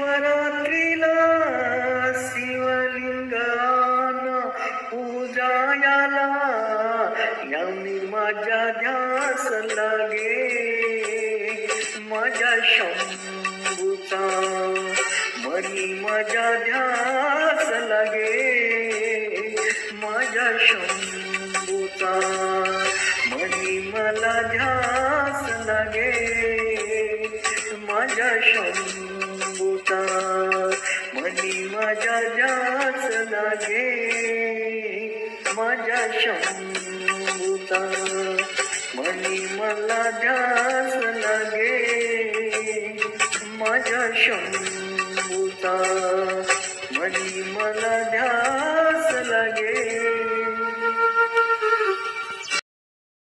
शिवरात्रीला शिवलिंगाना माझ्या ध्यास लागे. माझ्या ध्यास लागे. माझ्या शंभूचा मरी मला ध्यास लागे. माझ्या शंभू माझ्या जास लागे माझ्या शंभूता मनी मला ध्यास लागे माझ्या शंभूता मनी मला ध्यास